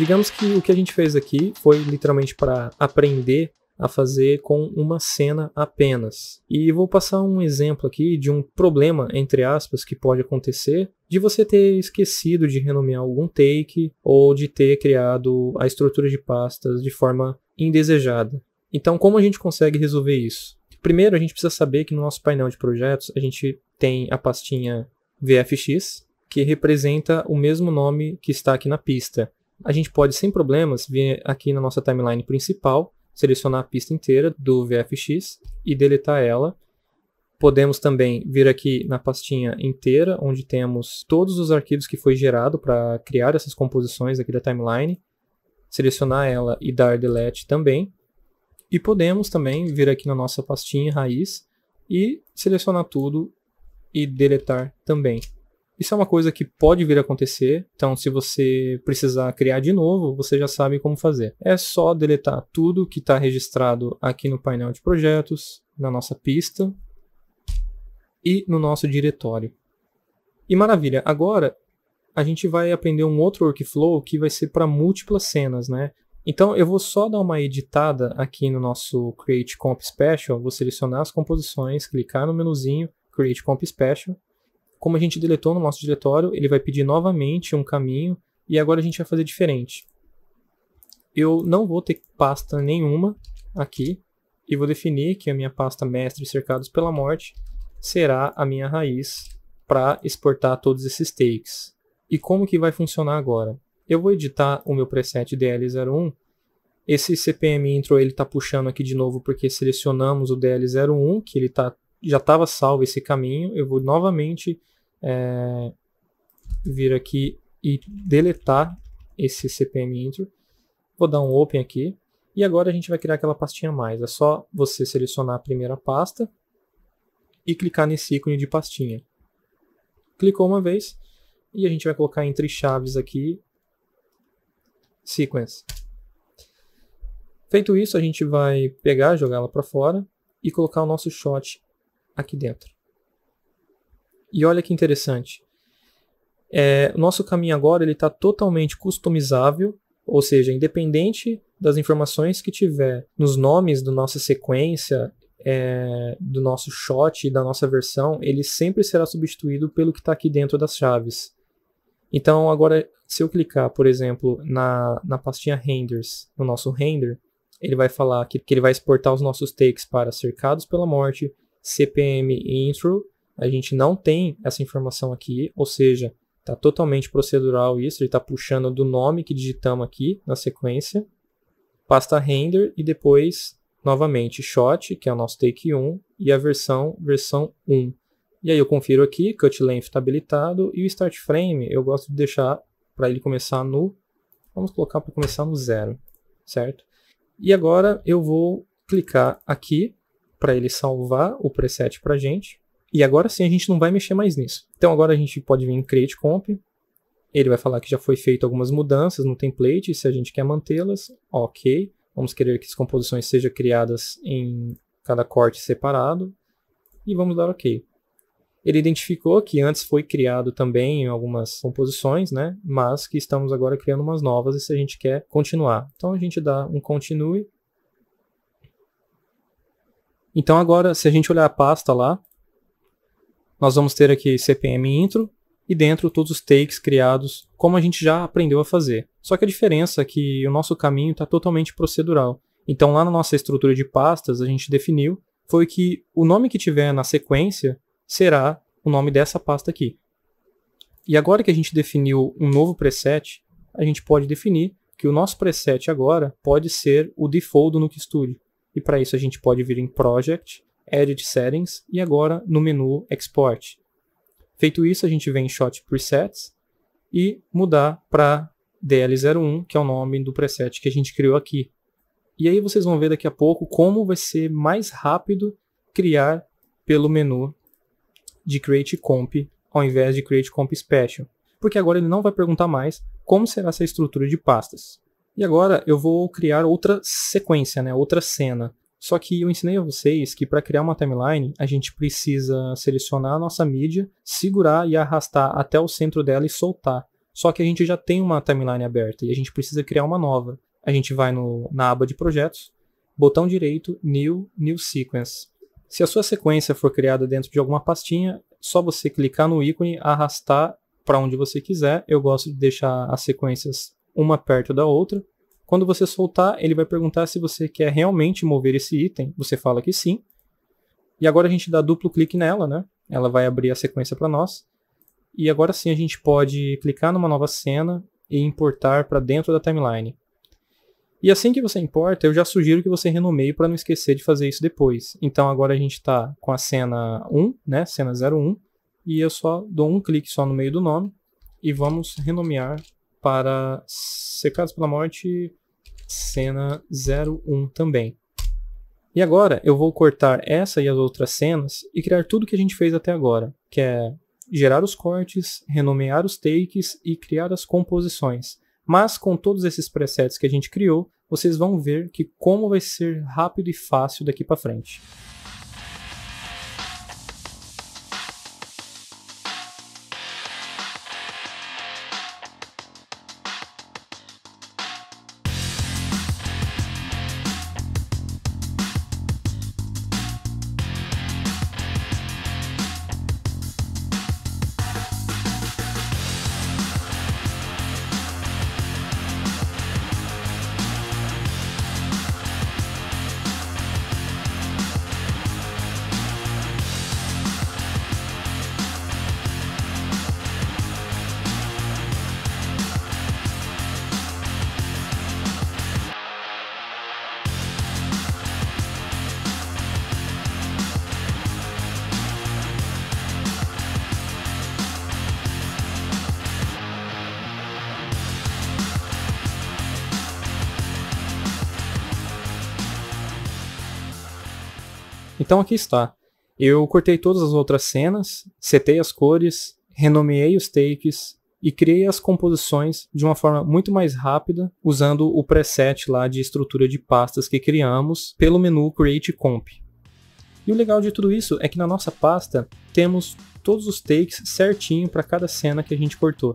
Digamos que o que a gente fez aqui foi literalmente para aprender a fazer com uma cena apenas. E vou passar um exemplo aqui de um problema, entre aspas, que pode acontecer de você ter esquecido de renomear algum take ou de ter criado a estrutura de pastas de forma indesejada. Então, como a gente consegue resolver isso? Primeiro, a gente precisa saber que no nosso painel de projetos a gente tem a pastinha VFX, que representa o mesmo nome que está aqui na pista. A gente pode, sem problemas, vir aqui na nossa timeline principal selecionar a pista inteira do VFX e deletar ela. Podemos também vir aqui na pastinha inteira, onde temos todos os arquivos que foi gerado para criar essas composições aqui da timeline, selecionar ela e dar delete também. E podemos também vir aqui na nossa pastinha raiz e selecionar tudo e deletar também. Isso é uma coisa que pode vir a acontecer, então se você precisar criar de novo, você já sabe como fazer. É só deletar tudo que está registrado aqui no painel de projetos, na nossa pista e no nosso diretório. E maravilha, agora a gente vai aprender um outro workflow que vai ser para múltiplas cenas, né? Então eu vou só dar uma editada aqui no nosso Create Comp Special, vou selecionar as composições, clicar no menuzinho Create Comp Special como a gente deletou no nosso diretório, ele vai pedir novamente um caminho e agora a gente vai fazer diferente. Eu não vou ter pasta nenhuma aqui e vou definir que a minha pasta mestre cercados pela morte será a minha raiz para exportar todos esses takes. E como que vai funcionar agora? Eu vou editar o meu preset DL01. Esse CPM intro ele está puxando aqui de novo porque selecionamos o DL01, que ele tá, já estava salvo esse caminho. Eu vou novamente é, vir aqui e deletar esse CPM intro. Vou dar um open aqui. E agora a gente vai criar aquela pastinha mais. É só você selecionar a primeira pasta e clicar nesse ícone de pastinha. Clicou uma vez e a gente vai colocar entre chaves aqui sequence. Feito isso, a gente vai pegar, jogar ela para fora e colocar o nosso shot aqui dentro. E olha que interessante. É, o nosso caminho agora ele está totalmente customizável, ou seja, independente das informações que tiver nos nomes da nossa sequência, é, do nosso shot da nossa versão, ele sempre será substituído pelo que está aqui dentro das chaves. Então, agora, se eu clicar, por exemplo, na, na pastinha renders, no nosso render, ele vai falar que, que ele vai exportar os nossos takes para cercados pela morte, CPM intro a gente não tem essa informação aqui, ou seja, está totalmente procedural isso, ele está puxando do nome que digitamos aqui na sequência, pasta render e depois novamente shot, que é o nosso take 1, e a versão, versão 1. E aí eu confiro aqui, cut length está habilitado, e o start frame eu gosto de deixar para ele começar no, vamos colocar para começar no zero, certo? E agora eu vou clicar aqui para ele salvar o preset para a gente. E agora sim a gente não vai mexer mais nisso. Então agora a gente pode vir em Create Comp. Ele vai falar que já foi feito algumas mudanças no template, se a gente quer mantê-las, ok. Vamos querer que as composições sejam criadas em cada corte separado. E vamos dar ok. Ele identificou que antes foi criado também algumas composições, né? Mas que estamos agora criando umas novas e se a gente quer continuar. Então a gente dá um continue. Então agora, se a gente olhar a pasta lá, nós vamos ter aqui CPM intro e dentro todos os takes criados como a gente já aprendeu a fazer. Só que a diferença é que o nosso caminho está totalmente procedural. Então lá na nossa estrutura de pastas a gente definiu foi que o nome que tiver na sequência será o nome dessa pasta aqui. E agora que a gente definiu um novo preset, a gente pode definir que o nosso preset agora pode ser o default do Nuke Studio. E para isso a gente pode vir em Project Edit Settings e agora no menu Export. Feito isso, a gente vem em Shot Presets e mudar para DL01, que é o nome do preset que a gente criou aqui. E aí vocês vão ver daqui a pouco como vai ser mais rápido criar pelo menu de Create Comp ao invés de Create Comp Special. Porque agora ele não vai perguntar mais como será essa estrutura de pastas. E agora eu vou criar outra sequência, né, outra cena. Só que eu ensinei a vocês que para criar uma timeline, a gente precisa selecionar a nossa mídia, segurar e arrastar até o centro dela e soltar. só que a gente já tem uma timeline aberta e a gente precisa criar uma nova. A gente vai no, na aba de projetos, botão direito, New, New Sequence. Se a sua sequência for criada dentro de alguma pastinha, só você clicar no ícone, arrastar para onde você quiser. Eu gosto de deixar as sequências uma perto da outra. Quando você soltar, ele vai perguntar se você quer realmente mover esse item. Você fala que sim. E agora a gente dá duplo clique nela, né? Ela vai abrir a sequência para nós. E agora sim a gente pode clicar numa nova cena e importar para dentro da timeline. E assim que você importa, eu já sugiro que você renomeie para não esquecer de fazer isso depois. Então agora a gente está com a cena 1, né, cena 01, e eu só dou um clique só no meio do nome e vamos renomear para Secados pela Morte cena 01 também. E agora eu vou cortar essa e as outras cenas e criar tudo que a gente fez até agora, que é gerar os cortes, renomear os takes e criar as composições. Mas com todos esses presets que a gente criou, vocês vão ver que como vai ser rápido e fácil daqui para frente. Então aqui está. Eu cortei todas as outras cenas, setei as cores, renomeei os takes e criei as composições de uma forma muito mais rápida, usando o preset lá de estrutura de pastas que criamos pelo menu Create Comp. E o legal de tudo isso é que na nossa pasta temos todos os takes certinho para cada cena que a gente cortou.